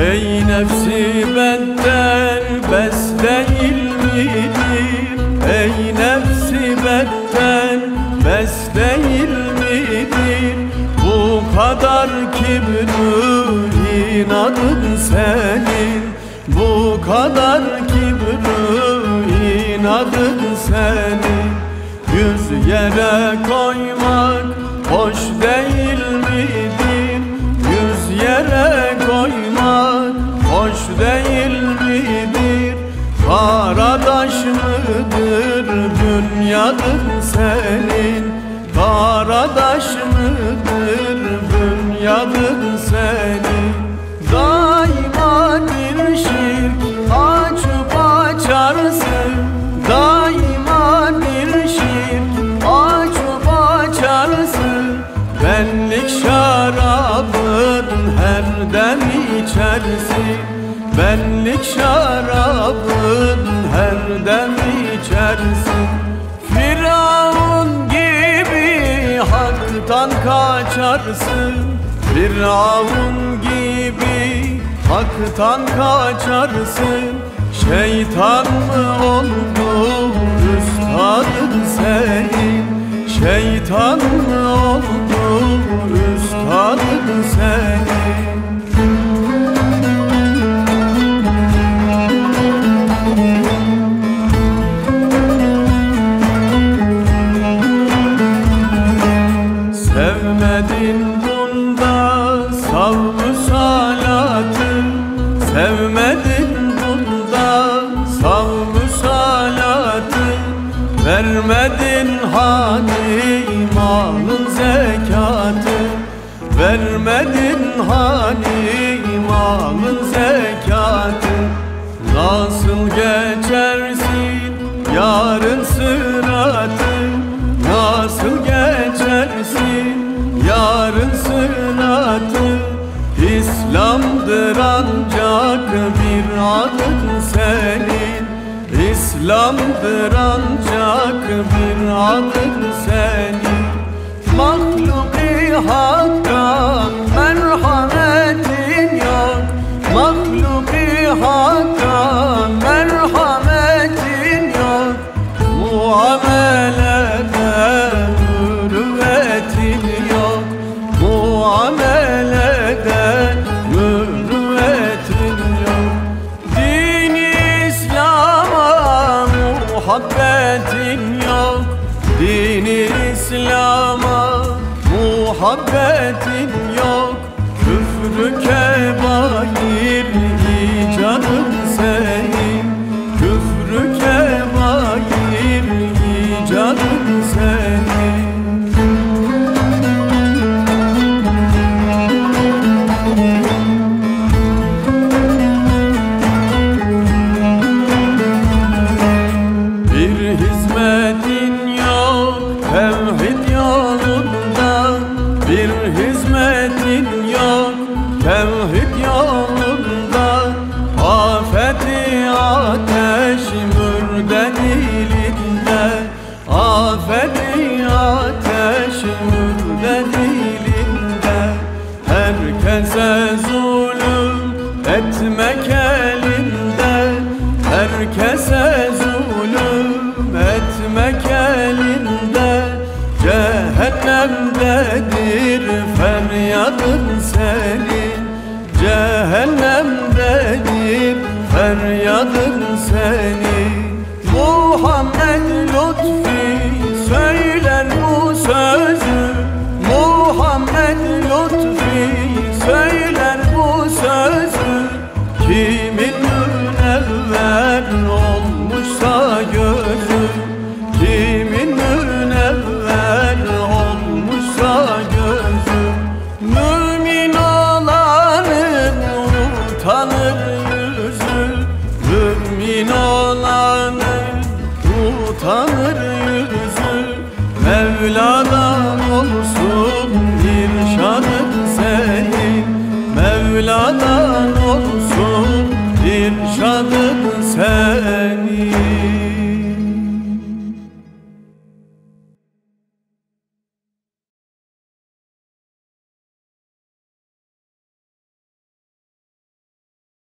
Ey nefsi benden bes değil midir? Ey nefsi benden bes değil midir? Bu kadar kibrin inadın senin Bu kadar kibrin inadın senin Yüz yere koymak hoş değil bünyadır senin? Karadaş mıdır bünyadır senin? Daima bir şirk açıp açarsın Daima bir şirk açıp açarsın Benlik şarabın her dem içersin Benlik şarabın her dem içersin haktan kaçarsın Firavun gibi haktan kaçarsın. Şeytan mı oldu üstadın senin Şeytan mı Sevmedin bunda savru salatı Sevmedin bunda savru salatı Vermedin hani malın zekatı. Vermedin hani malın zekatı. Nasıl geçersin yarın sıratı? Nasıl adın senin İslam'dır ancak bir adın senin Mahluki hakka muhabbetin yok. Küfrü kebair icadın senin etmek elinde Herkese zulüm etmek elinde Cehennemdedir feryadın senin Cehennemdedir feryadın senin من